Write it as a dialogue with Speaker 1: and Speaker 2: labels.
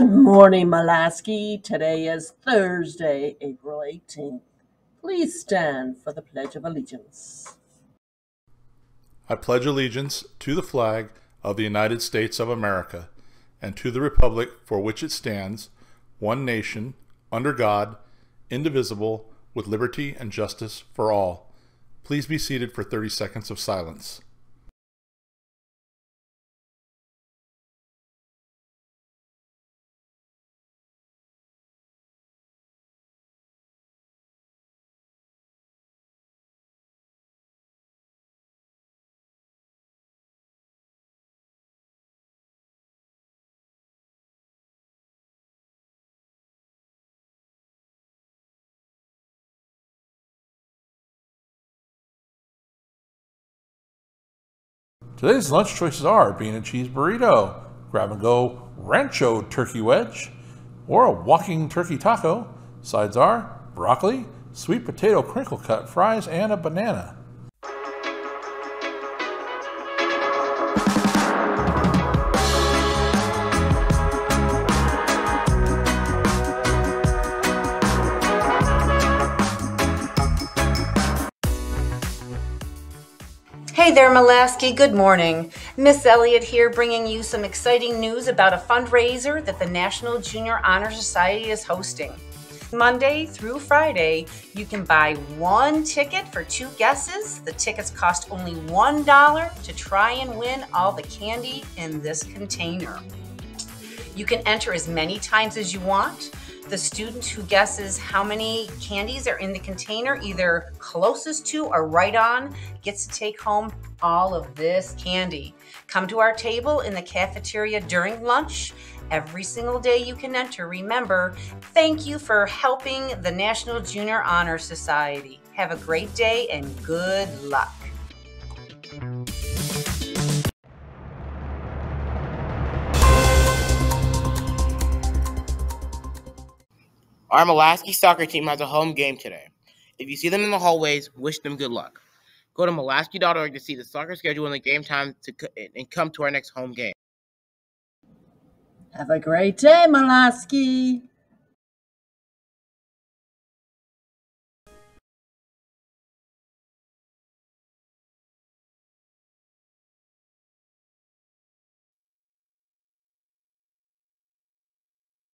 Speaker 1: Good morning, Molasky. Today is Thursday, April 18th. Please stand for the Pledge of Allegiance.
Speaker 2: I pledge allegiance to the flag of the United States of America and to the republic for which it stands, one nation, under God, indivisible, with liberty and justice for all. Please be seated for 30 seconds of silence.
Speaker 3: Today's lunch choices are bean and cheese burrito, grab and go rancho turkey wedge, or a walking turkey taco. Sides are broccoli, sweet potato crinkle cut fries, and a banana.
Speaker 4: Hey there, Molasky. Good morning. Miss Elliott here, bringing you some exciting news about a fundraiser that the National Junior Honor Society is hosting. Monday through Friday, you can buy one ticket for two guesses. The tickets cost only $1 to try and win all the candy in this container. You can enter as many times as you want. The student who guesses how many candies are in the container, either closest to or right on, gets to take home all of this candy. Come to our table in the cafeteria during lunch. Every single day you can enter. Remember, thank you for helping the National Junior Honor Society. Have a great day and good luck.
Speaker 5: Our Molasky soccer team has a home game today. If you see them in the hallways, wish them good luck. Go to Molasky.org to see the soccer schedule and the game time to, and come to our next home game.
Speaker 1: Have a great day, Molasky.